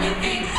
You ain't.